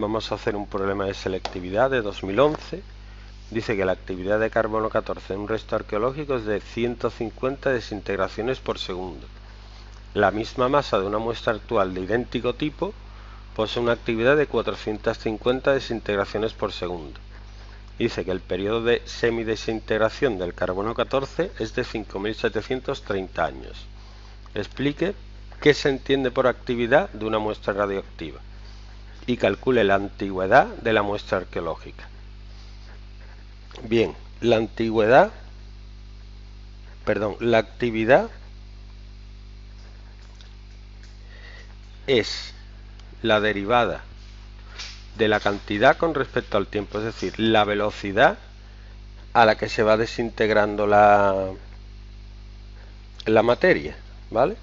Vamos a hacer un problema de selectividad de 2011. Dice que la actividad de carbono 14 en un resto arqueológico es de 150 desintegraciones por segundo. La misma masa de una muestra actual de idéntico tipo posee una actividad de 450 desintegraciones por segundo. Dice que el periodo de semidesintegración del carbono 14 es de 5.730 años. Explique qué se entiende por actividad de una muestra radioactiva y calcule la antigüedad de la muestra arqueológica. Bien, la antigüedad, perdón, la actividad es la derivada de la cantidad con respecto al tiempo, es decir, la velocidad a la que se va desintegrando la, la materia, ¿vale?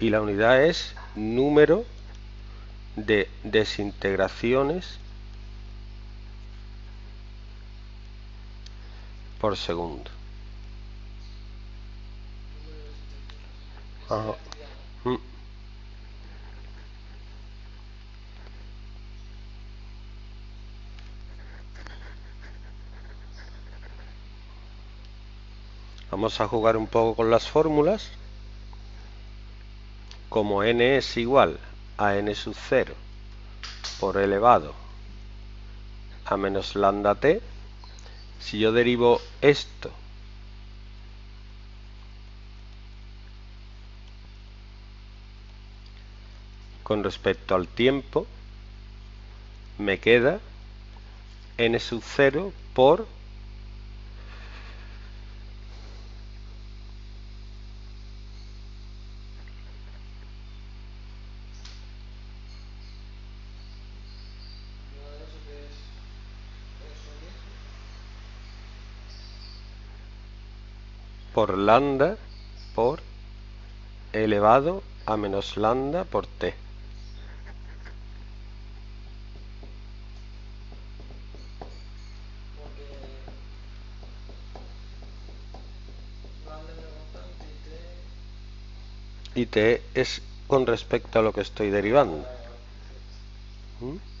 Y la unidad es número de desintegraciones por segundo. Mm. Vamos a jugar un poco con las fórmulas. Como n es igual a n sub 0 por elevado a menos lambda t, si yo derivo esto con respecto al tiempo, me queda n sub 0 por por lambda por elevado a menos lambda por t. Y t es con respecto a lo que estoy derivando. ¿Mm?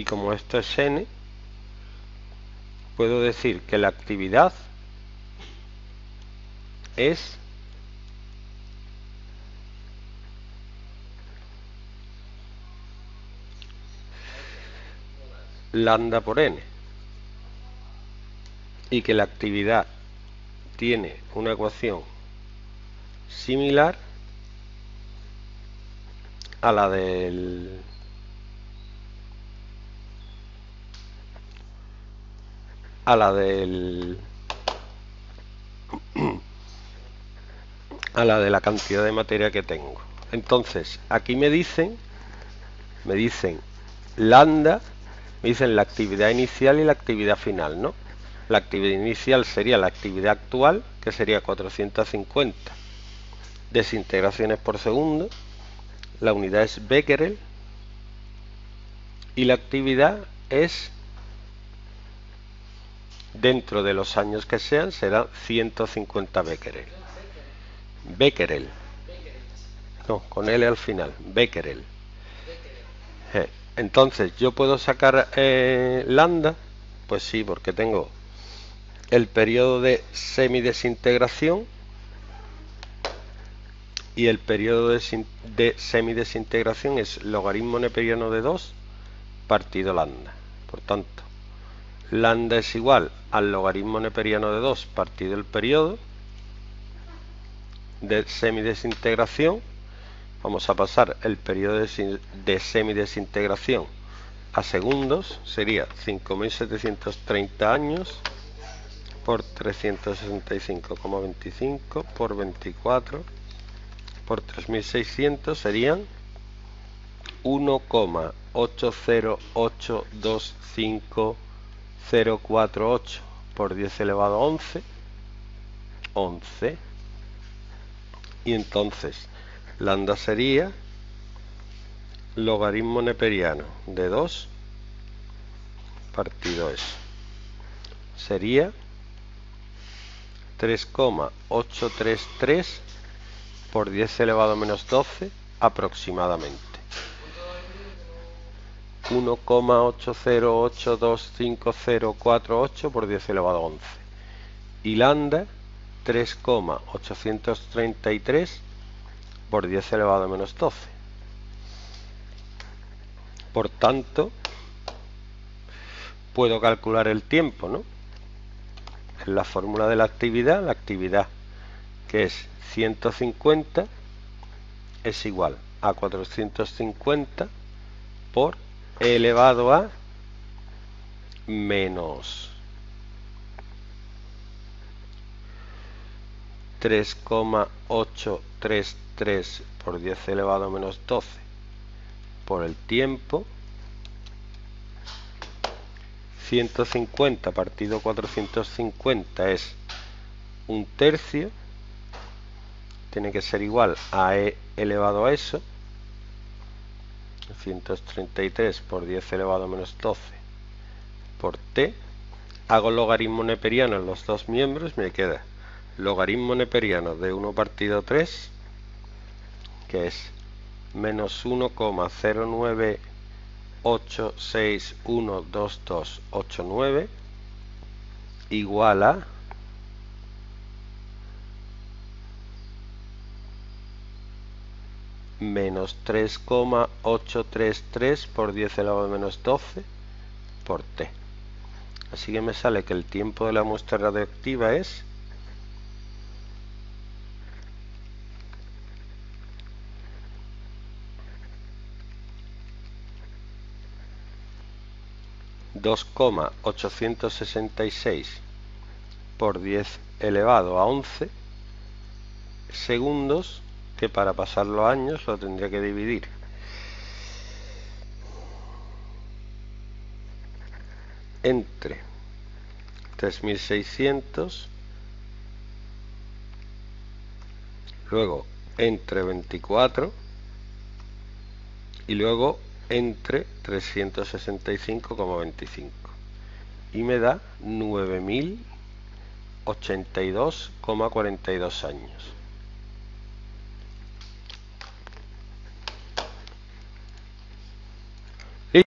Y como esto es n, puedo decir que la actividad es lambda por n y que la actividad tiene una ecuación similar a la del a la del a la de la cantidad de materia que tengo entonces aquí me dicen me dicen lambda me dicen la actividad inicial y la actividad final ¿no? la actividad inicial sería la actividad actual que sería 450 desintegraciones por segundo la unidad es Becquerel y la actividad es dentro de los años que sean será 150 becquerel. Becquerel. No, con L al final. Becquerel. Eh, entonces, ¿yo puedo sacar eh, lambda? Pues sí, porque tengo el periodo de semidesintegración y el periodo de, de semidesintegración es logaritmo neperiano de 2 partido lambda. Por tanto, lambda es igual al logaritmo neperiano de 2 partido el periodo de semidesintegración vamos a pasar el periodo de, semidesintegración a segundos sería 5730 años por 365,25 por 24 por 3600 serían 1,80825 048 por 10 elevado a 11 11 y entonces lambda sería logaritmo neperiano de 2 partido eso sería 3,833 por 10 elevado a menos 12 aproximadamente. 1,80825048 por 10 elevado a 11. Y lambda 3,833 por 10 elevado a menos 12. Por tanto, puedo calcular el tiempo, ¿no? En la fórmula de la actividad, la actividad que es 150 es igual a 450 por elevado a menos 3,833 por 10 elevado a menos 12 por el tiempo 150 partido 450 es un tercio tiene que ser igual a e elevado a eso 133 por 10 elevado a menos 12 por t hago logaritmo neperiano en los dos miembros me queda logaritmo neperiano de 1 partido 3 que es menos 1,098612289 igual a menos 3,833 por 10 elevado a menos 12 por t. Así que me sale que el tiempo de la muestra radioactiva es dos coma ochocientos sesenta y seis por 10 elevado a 11 segundos que para pasar los años lo tendría que dividir. Entre 3600, luego entre 24 y luego entre 365,25 y me da 9082,42 años.